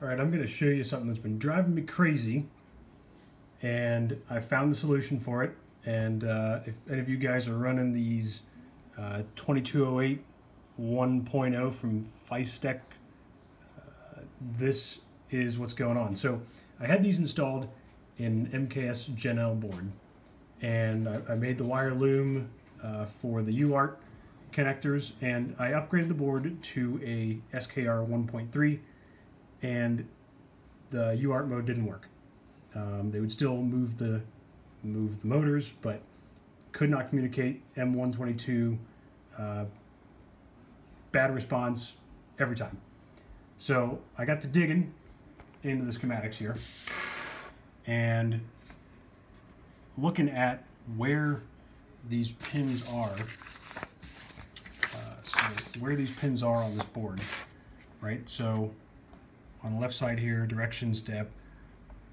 All right, I'm going to show you something that's been driving me crazy, and I found the solution for it. And uh, if any of you guys are running these uh, 2208 1.0 from Fysetc, uh, this is what's going on. So I had these installed in MKS Gen L board, and I, I made the wire loom uh, for the UART connectors, and I upgraded the board to a SKR 1.3 and the UART mode didn't work. Um, they would still move the move the motors, but could not communicate. M122 uh, bad response every time. So I got to digging into the schematics here and looking at where these pins are. Uh, so where these pins are on this board, right? So on the left side here, direction step,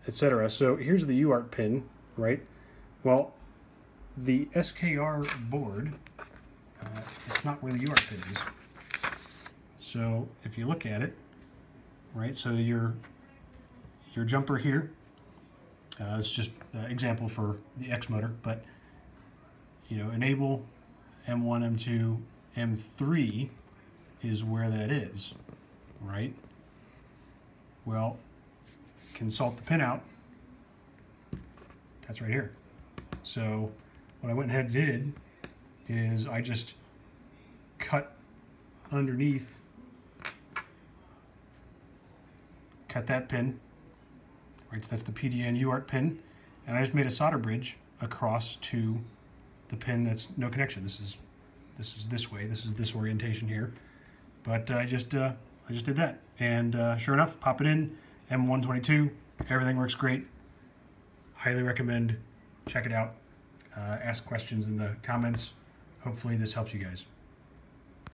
etc. So here's the UART pin, right? Well, the SKR board, uh, it's not where the UART pin is. So if you look at it, right, so your, your jumper here, uh, it's just an example for the X motor, but you know, enable M1, M2, M3 is where that is, right? Well, consult the pinout. That's right here. So what I went ahead and did is I just cut underneath, cut that pin, right, so that's the PDN UART pin, and I just made a solder bridge across to the pin that's no connection. This is this is this way, this is this orientation here, but I just uh, I just did that. And uh, sure enough, pop it in, M122, everything works great. Highly recommend, check it out. Uh, ask questions in the comments. Hopefully this helps you guys.